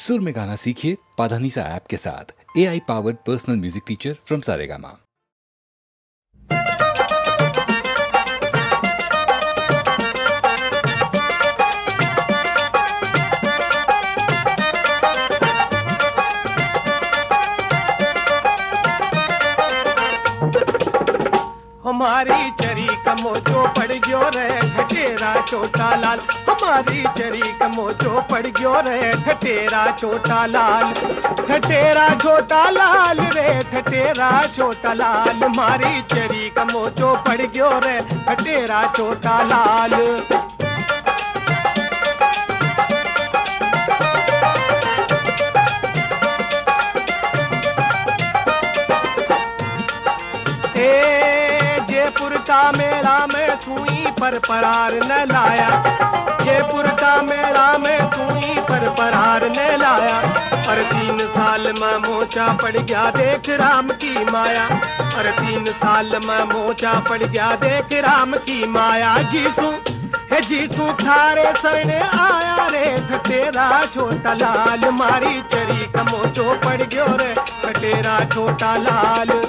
सुर में गाना सीखिए पाधानीसा ऐप के साथ A I powered personal music teacher from Saregama हमारी चरी कमोचो पड़ गयो रे ठटेरा छोटा लाल। हमारी चरी कमोचो पड़ गयो रे ठटेरा छोटा लाल। ठटेरा छोटा लाल रे ठटेरा छोटा लाल। हमारी चरी कमोचो पड़ गयो रे ठटेरा छोटा लाल। का मेला में सुई पर परार न लाया। जयपुर का मेला में सुई पर परार न लाया। और तीन साल में मोचा पड़ गया देख राम की माया। और तीन साल में मोचा पड़ गया देख राम की माया। जीसू, हे जीसू, थारे सरने आया रे। खटेरा छोटा लाल, मारी चरी कमोचो पड़ गयो रे। खटेरा छोटा लाल।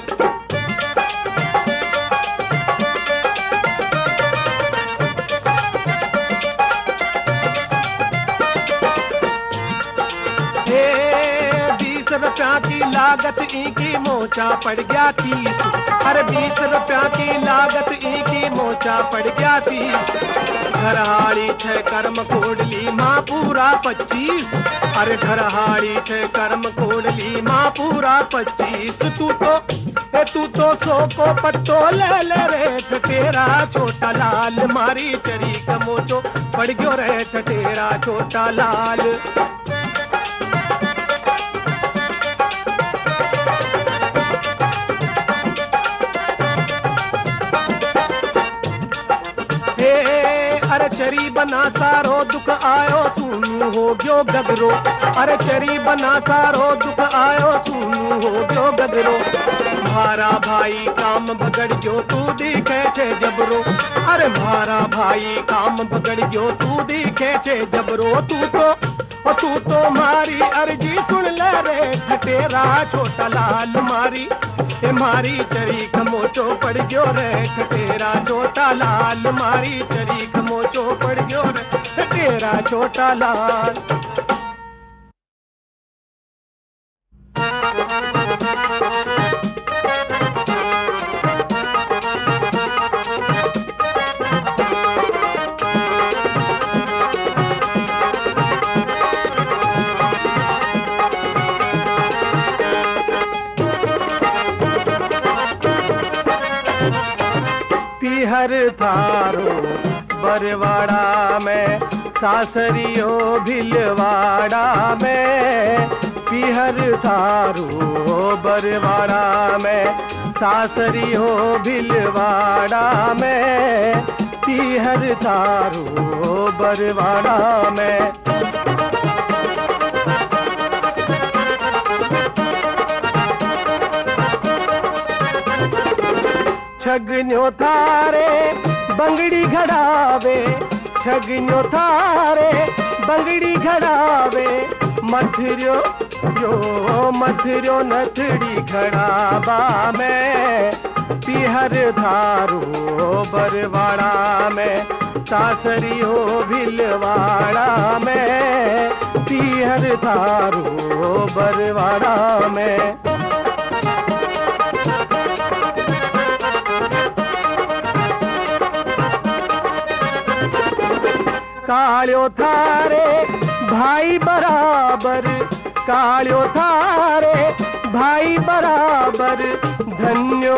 हे। बीस रुपया की लागत ई की मोचा पड़ गया थी हर बीस रुपया की लागत ई की मोचा पड़ गया तीस। घरहाड़ी छह कर्म कोडली माँ पूरा पच्चीस। अरे घरहाड़ी छह कर्म कोडली माँ पूरा पच्चीस। तू तो तू तो सो को पत्तो ले ले रे तेरा छोटा लाल। मारी चरी कमोचो, पड़ गयो रे तेरा छोटा लाल। चरी बना सारो, दुख आयो सुनू हो गयो गदरो। अरे चरी बना सारो, दुख आयो तू हो गयो गदरो। मारा भाई काम बगड़ गयो, तू दिखे छे जबरो। अरे मारा भाई काम बगड़ गयो, तू दिखे छे जबरो। तू तो ओ तू तो मारी, अर्जी सुन ले रे, खटेरा छोटा लाल मारी। ए मारी चरी खमोचो पड़ गयो रे, खटेरा छोटा लाल मारी। चरी खमोचो पड़ गयो रे, खटेरा छोटा लाल। पिहर थारो बरवाड़ा में, सासरियो भिलवाड़ा में पिहर थारो बरवाड़ा में, सासरियो भिलवाड़ा में पिहर थारो बरवाड़ा में। छगन्यो थारे, बंगड़ी घड़ावे, छगन्यो थारे, बंगड़ी घड़ावे। मथुर्यो जो मथुर्यो नथड़ी घड़ाबा में पिहर धारो बरवाड़ा में सासरियो भिलवाड़ा में पिहर धारो बरवाड़ा में। काळ्यो थारे, भाई बराबर। काळ्यो थारे, भाई बराबर। धन्यो,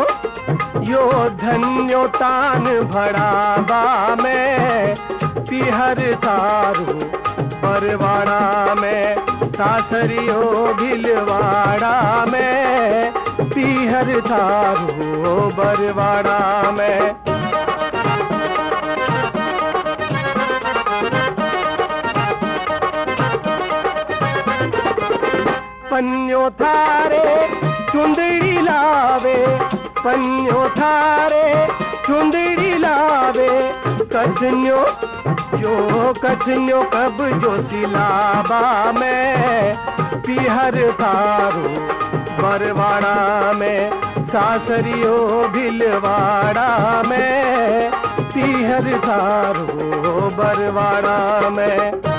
यो धन्यो तान भड़ाबा में। पिहर थारो परवाड़ा में सासरियो भिलवाड़ा में। पिहर थारो बरवाड़ा में। पन्यो थारे चुंदड़ी लावे, पन्यो थारे चुंदड़ी लावे। कथन्यो यो कछियो कब जो सिलाबा में पिहर थारो बरवाड़ा में, सासरियो भिलवाड़ा में पिहर थारो बरवाड़ा में।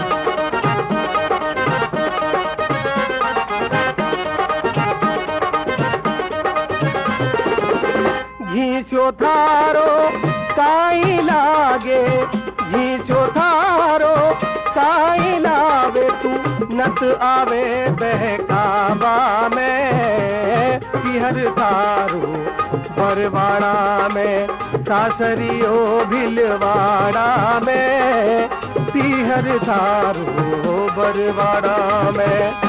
घीचो थारो काई लागे घीचो थारो काई लावे, तू नत आवे बहकावा में। पिहर थारो बरवाड़ा में सासरियो भिलवाड़ा में। पिहर थारो बरवाड़ा में।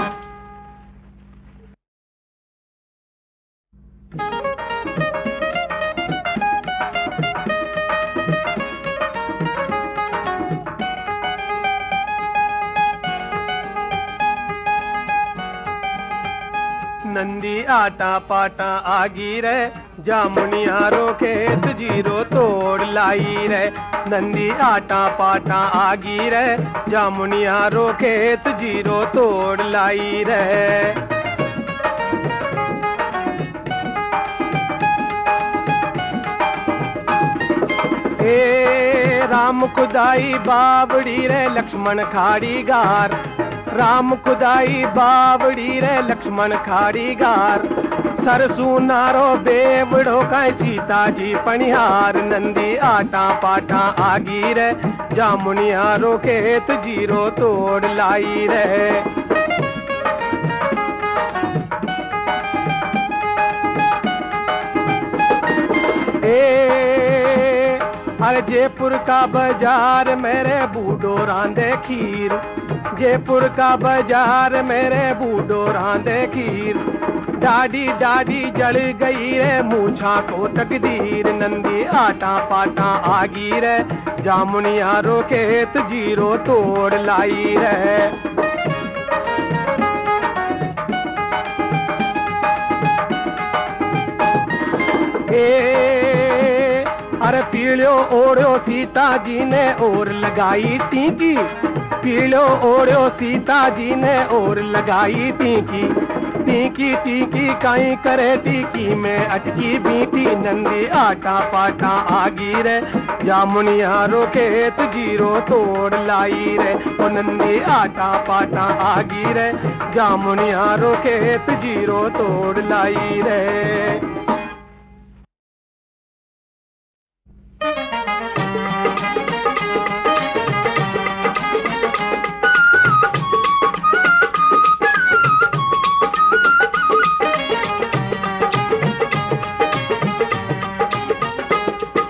नंदी आटा पाटा आगी रे। जामुनियारो खेत ज़ीरो तोड़ लाई रे। नंदी आटा पाटा आगी रे। जामुनियारो खेत ज़ीरो तोड़ लाई रे। ए, राम खुदाई बावड़ी रे, लक्ष्मण खाड़ी गार। राम खुदाई बावड़ी रे लक्ष्मण खाड़ी गार सरसू नारो बेवड़ो का सीता जी पनिहार नंदी आटा पाटा आगी रे जामुनियारो खेत ज़ीरो तोड़ लाई रे। अरे जयपुर का बाज़ार मेरे बूढ़ो रांधे खीर। जयपुर का बाज़ार, मेरे बूढ़ो रांधे खीर। डाडी डाडी जल गई रे, मूछा को तकदीर। नंदी आटा पाटा आगी रे जामुनियारो खेत ज़ीरो तोड़ लाई रे। अरे पीड़ो ओढ़ो सीता जी ने और लगाई तीकी पीड़ो ओढ़ो सीता जी ने और लगाई तीकी तीकी तीकी काई करे तीकी में अटकी बीती। नंदी आटा पाटा आगी रे, जामुनिया खेत ज़ीरो तोड़ लाई रे। ओ नंदी आटा पाटा आगी रे, जामुनिया खेत ज़ीरो तोड़ लाई रे।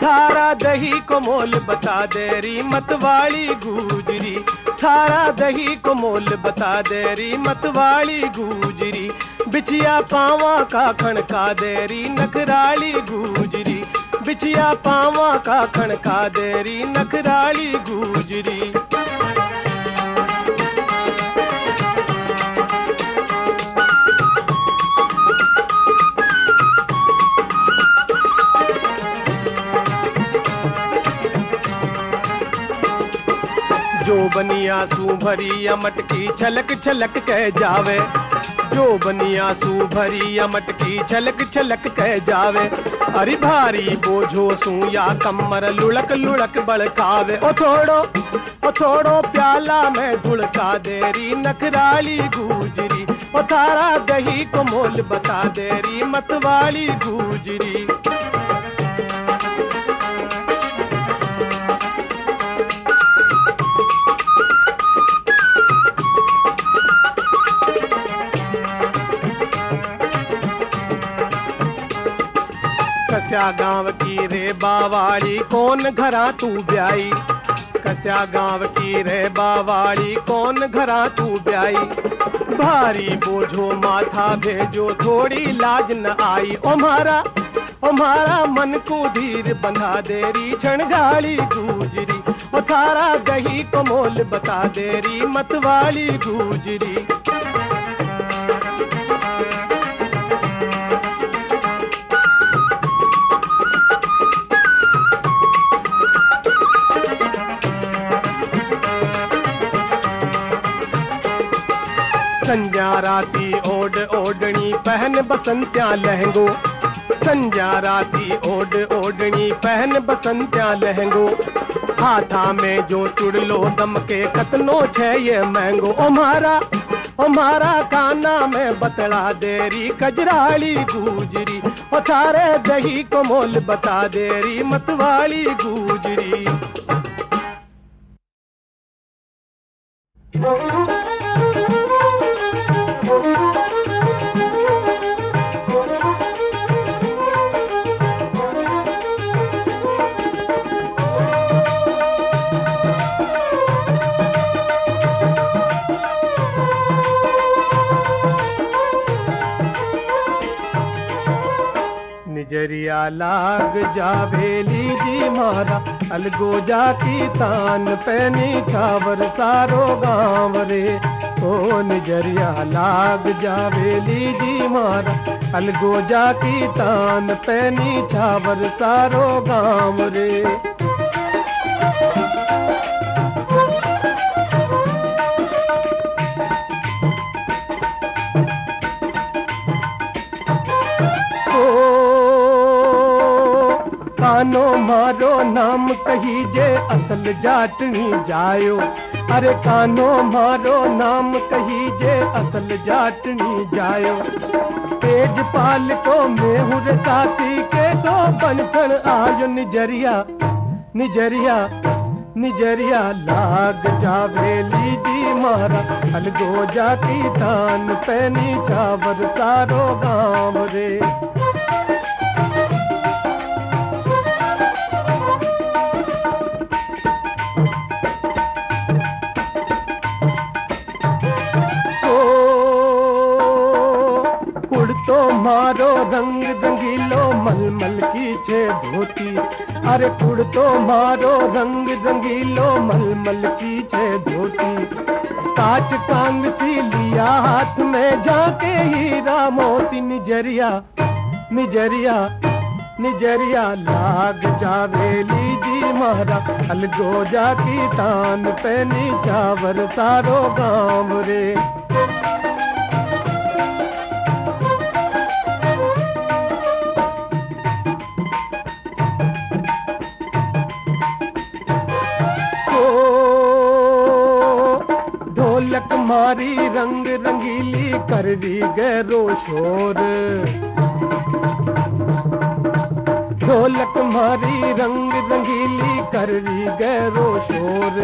थारा दही को मोल बता दे री मतवाली गुजरी। थारा दही को मोल बता दे री मतवाली गुजरी। बिछिया पावा का खणका दे री नखराली गुजरी। बिछिया पावा का खणका दे री नखराली गुजरी। जो बनिया सू भरी मटकी छलक छलक कह जावे। जो बनिया सू भरी मटकी छलक छलक कह जावे। अरे भारी बोझो सू या कमर लुढ़क लुढ़क बड़कावे। ओ छोड़ो ओ छोड़ो प्याला में ढुड़का देरी नखराली गुजरी। ओ थारा दही को मोल बता देरी मतवाली गुजरी। कस्या गाँव की रे बावाली, कौन घरा तू ब्याई? कस्या गाँव की रे बावाली, कौन घरा तू ब्याई? भारी बोझो माथा भेजो, थोड़ी लाज न आई। ओ मारा ओ मारा मन को धीर बंधा देरी, क्षण गाली गुजरी। ओ थारा दही को मोल बता देरी, मतवाली गुजरी। संजा राती ओड ओडणी, पहन बसंत्या लहंगो। संजा राती ओड ओडणी, पहन बसंत्या लहंगो। हाथा में जो चुड़लो दम के, कतनो छे ये महंगो ओ मारा ओ मारा, काना में बतला देरी कजराली गुजरी। ओ थारे दही को मोल बता देरी मतवाली गुजरी। निजरिया लाग जा भेली जी मारा, अलगो की तान पैनी छावर, सारो गाँव रे। ओ नज़रिया लाग जा जावेली जी मारा, अलगो की तान पैनी छावर, सारो गाँव रे। मारो नाम कही जे असल जाटनी जायो। अरे कानो मारो नाम कही जे असल जाटनी जायो। तेज पाल को मेहुर साथी के तो बनठन आयो निजरिया। निजरिया निजरिया लाग जावेली जी मारा। अलगोजा की तान पैनी चावर सारो गाँव रे। मारो रंग रंगीलो मलमल की छे धोती। अरे कुड़तो मारो रंग रंगीलो मलमल की छे धोती। काच कांग सी लिया हाथ में, जाके हीरा मोती निजरिया निजरिया निजरिया लाग जावेली जी मारा अलगोजा की तान पैनी चावर सारो गाँव रे। ढोलक मारी, रंग रंगीली कर दी गैरो शोर। ढोलक मारी, रंग रंगीली कर दी गैरो शोर।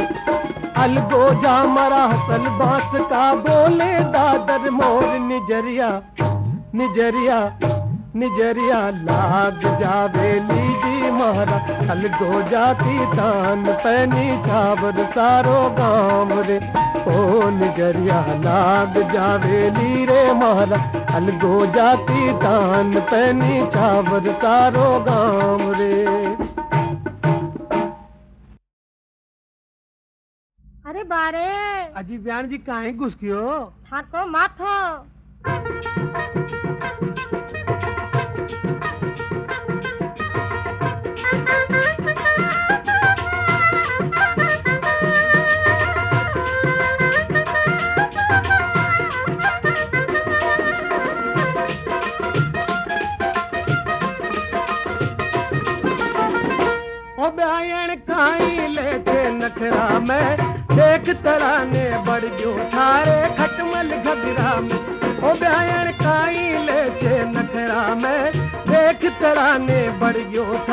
अलगो जा मरा, हसन बाँस का बोले, दादर मोर निजरिया निजरिया निजरिया लाग जावेली जी मारा अलगो जाती तान पैनी छावर सारो गाँव रे। ओ निजरिया लाग जावेली रे मारा। अलगो जाती तान पैनी छावर सारो गाँव रे। अरे बारे। अजी बयान जी काहे घुस गयो? थाको माथो।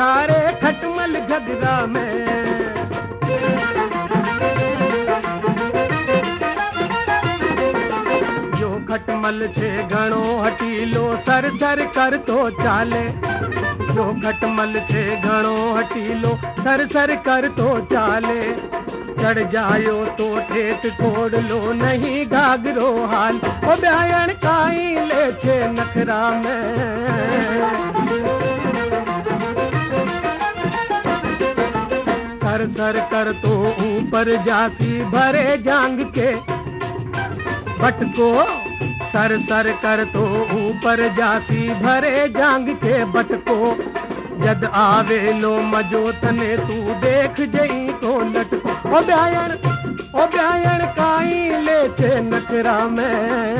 थारे खटमल घगरा में। जो खटमल छे घणो हटीलो सर सर कर तो चाले। जो खटमल छे घणो हटीलो सर सर कर तो चाले। चढ़ जायो तो ठेठ कोड लो, नहीं घाघरो हाल। ओ बयान काई ले छे नखरा में। सर सर कर तो ऊपर जासी भरे जांग के। बटको सर सर कर तो ऊपर जासी भरे जांग के। बटको जद आवे लो मजो तने तू देख जई को लटको ओ बयान ओ ब्यायण काई ले छे नखरा में।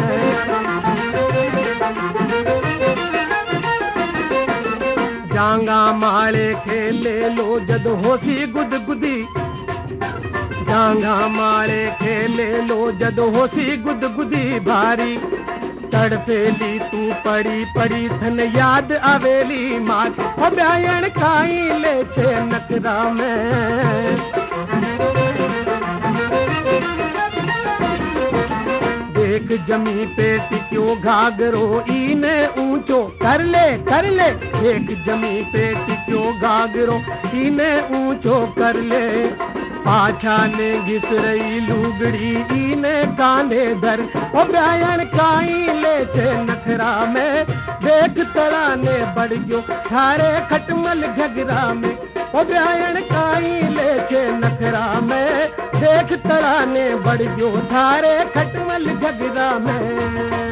जांगा माले खेले लो, जद होसी गुदगुदी। जांगा माले खेले लो, जद होसी गुद गुदी भारी तड़पेली तू, पड़ी पड़ी थन याद अवेली मात। ब्यायण काई ले छे नकरा में। देख जमी पे टिक्यो घाघरो ईने ऊंचो कर ले कर ले। देख जमी पे टिक्यो घाघरो ईने ऊंचो कर ले। पाछा ने घिस रही लुगड़ी ईने कांधे धर। ओ ब्यायण काई ले छे नखरा में, देख तड़ा ने बढ़ गयो। थारे खटमल घगरा में। ब्यायण काई लेके नखरा में देख तराने बढ़ गयो थारे खटमल जगदा में।